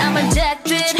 I'm addicted